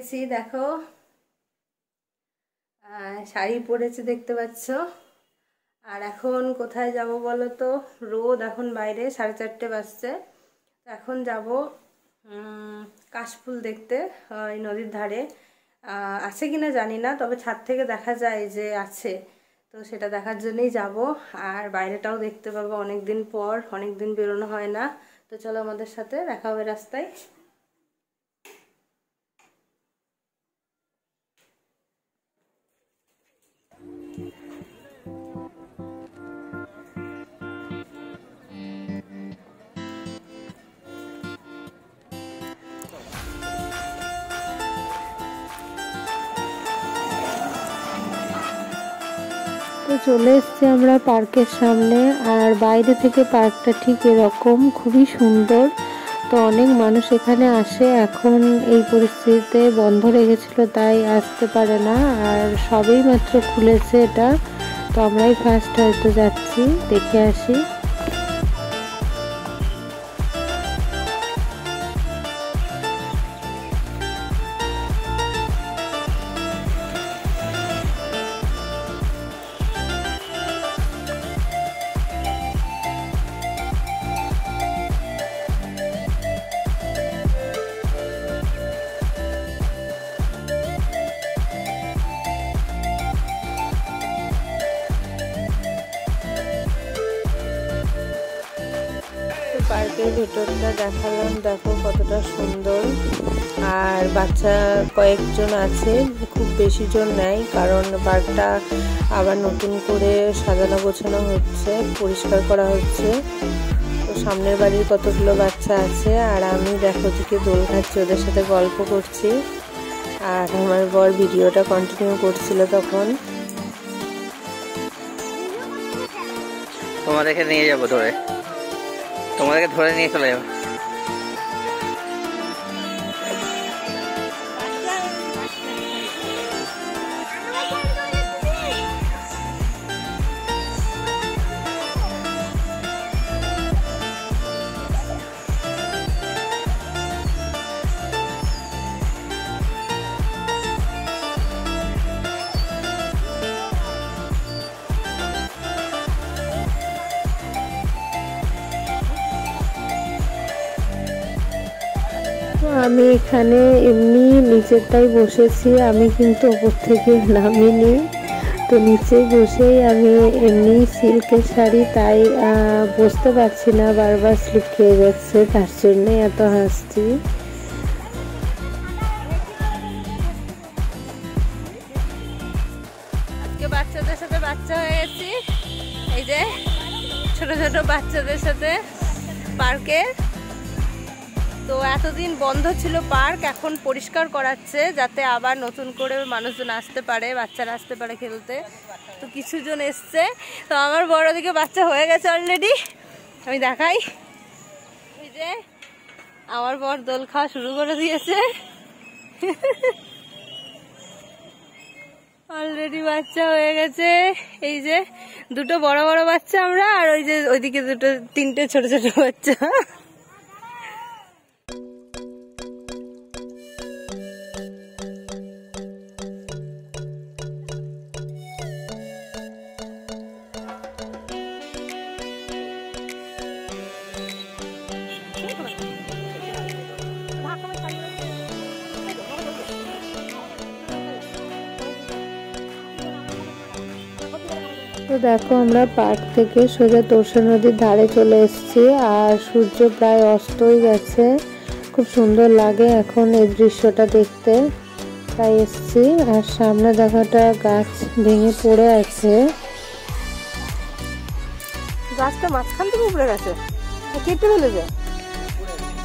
গেছি দেখো। শাড়ি পরেছে, দেখতে পাচ্ছ। আর এখন কোথায় যাব বলো তো? রোদ এখন বাইরে, সাড়ে চারটে বাজছে। এখন যাব কাশফুল দেখতে, ওই নদীর ধারে। আছে কিনা জানি না, তবে ছাদ থেকে দেখা যায় যে আছে। তো সেটা দেখার জন্যই যাব। আর বাইরেটাও দেখতে পাবো অনেক দিন পর অনেক দিন বেরোনো হয় না। তো চলো আমাদের সাথে, দেখা হবে রাস্তায়। তো চলে এসছি আমরা পার্কের সামনে, আর বাইরে থেকে পার্কটা ঠিক এরকম, খুবই সুন্দর। তো অনেক মানুষ এখানে আসে, এখন এই পরিস্থিতিতে বন্ধ রেখেছিল তাই আসতে পারে না, আর সবেই মাত্র খুলেছে এটা। তো আমরাই ফার্স্ট হয়তো যাচ্ছি, দেখে আসি। পার্কের ভেতরটা দেখালাম, দেখো কতটা সুন্দর। আর বাচ্চা কয়েকজন আছে, খুব বেশি জন নেই, কারণ পার্কটা আবার নতুন করে সাজানো গোছানো হচ্ছে, পরিষ্কার করা হচ্ছে। তো সামনের বাড়ির কতগুলো বাচ্চা আছে, আর আমি দেখো দিকে দোল খাচ্ছি, ওদের সাথে গল্প করছি। আর আমার বর ভিডিওটা কন্টিনিউ করছিল তখন। তোমাদেরকে নিয়ে যাব ধরে। তোমাদেরকে ধরে নিয়ে চলে যাব। আমি এখানে এমনি নিচেরটাই বসেছি, আমি কিন্তু ওপর থেকে নামিনি। তো নিচে বসেই আমি এমনি সিল্কের শাড়ি, তাই বসতে পারছি না, বারবার স্লিপ খেয়ে যাচ্ছে, তার জন্যই এত হাসছি। বাচ্চাদের সাথে বাচ্চা হয়ে গেছি এই যে ছোট ছোট বাচ্চাদের সাথে পার্কে তো এতদিন বন্ধ ছিল পার্ক, এখন পরিষ্কার করাচ্ছে যাতে আবার নতুন করে মানুষজন আসতে পারে, বাচ্চারা আসতে পারে খেলতে। তো কিছুজন এসছে। তো আমার বড় দিকে বাচ্চা হয়ে গেছে অলরেডি আমি দেখাই। এই যে আমার বর দোল খাওয়া শুরু করে দিয়েছে। অলরেডি বাচ্চা হয়ে গেছে। এই যে দুটো বড় বড় বাচ্চা আমরা, আর ওই যে ওইদিকে দুটো, তিনটে ছোট ছোট বাচ্চা। তো দেখো আমরা পার্ক থেকে সোজা তোরসা নদীর ধারে চলে এসেছি আর সূর্য প্রায় অস্তই গেছে। খুব সুন্দর লাগে এখন এই দৃশ্যটা দেখতে। তাই এসছি আর সামনে দেখাটা গাছ ভেঙে পড়ে আছে। গাছটা মাঝখান থেকে উপরে গেছে। কেটে ফেলেছে?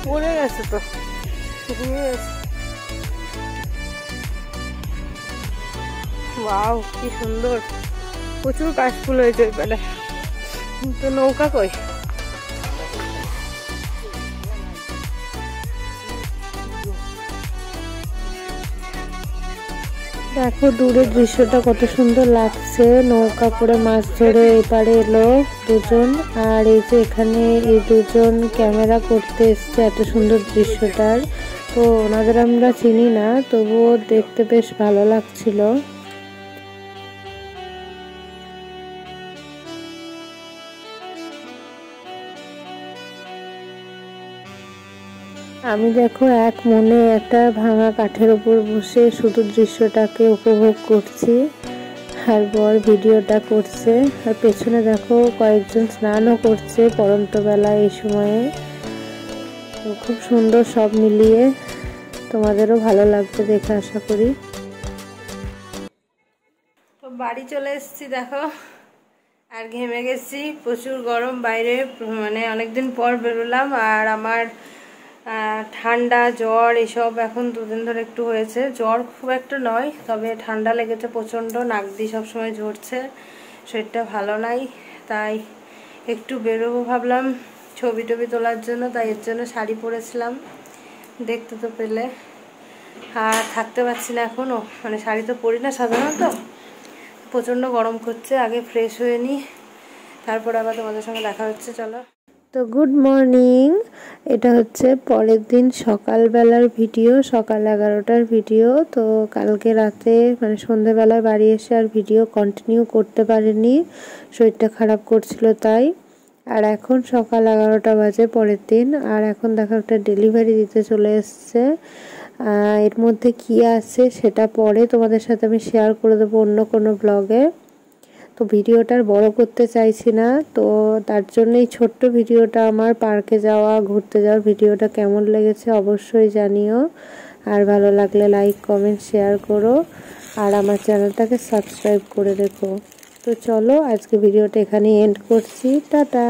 পড়ে গেছে তো। ওয়াও, কি সুন্দর। প্রচুর কাশফুল হয়েছে ওই পাড়ে তো নৌকা কই? দেখো দূরের দৃশ্যটা কত সুন্দর লাগছে। নৌকা করে মাছ ধরে এপারে এলো দুজন। আর এই যে এখানে এই দুজন ক্যামেরা করতে এসছে এত সুন্দর দৃশ্যটার। তো ওনাদের আমরা চিনি না, তবুও দেখতে বেশ ভালো লাগছিল। আমি দেখো এক মনে একটা ভাঙা কাঠের ওপর বসে শুধু দৃশ্যটাকে উপভোগ করছি। আর বর ভিডিওটা করছে। আর পেছনে দেখো কয়েকজন স্নানও করছে পরন্ত বেলা এই সময়ে। খুব সুন্দর সব মিলিয়ে তোমাদেরও ভালো লাগবে দেখে আশা করি। তো বাড়ি চলে এসেছি, দেখো। আর ঘেমে গেছি, প্রচুর গরম বাইরে মানে অনেকদিন পর বেরোলাম। আর আমার ঠান্ডা, জ্বর এসব এখন দুদিন ধরে একটু হয়েছে। জ্বর খুব একটা নয়, তবে ঠান্ডা লেগেছে প্রচণ্ড, নাক দিয়ে সবসময় ঝরছে, শরীরটা ভালো নাই, তাই একটু বেরোবো ভাবলাম ছবি টবি তোলার জন্য, তাই এর জন্য শাড়ি পরেছিলাম, দেখতে তো পেলে। আর থাকতে পারছি না এখনও মানে শাড়ি তো পরি না সাধারণত, প্রচণ্ড গরম করছে, আগে ফ্রেশ হয়ে নিই তারপর আবার তোমাদের সঙ্গে দেখা হচ্ছে, চলো। তো গুড মর্নিং। এটা হচ্ছে পরের দিন সকালবেলার ভিডিও, সকাল এগারোটার ভিডিও। তো কালকে রাতে মানে সন্ধেবেলায় বাড়ি এসে আর ভিডিও কন্টিনিউ করতে পারিনি। শরীরটা খারাপ করছিল তাই। আর এখন সকাল এগারোটা বাজে পরের দিন। আর এখন দেখো একটা ডেলিভারি দিতে চলে এসছে। এর মধ্যে কি আছে সেটা পরে তোমাদের সাথে আমি শেয়ার করে দেবো অন্য কোনো ব্লগে তো ভিডিওটার বড় করতে চাইছি না, তো তার জন্যই ছোট্ট ভিডিওটা আমার পার্কে যাওয়া, ঘুরতে যাওয়ার ভিডিওটা কেমন লেগেছে অবশ্যই জানিও। আর ভালো লাগলে লাইক কমেন্ট শেয়ার করো। আর আমার চ্যানেলটাকে সাবস্ক্রাইব করে রেখো। তো চলো আজকে ভিডিওটা এখানে এন্ড করছি। টাটা!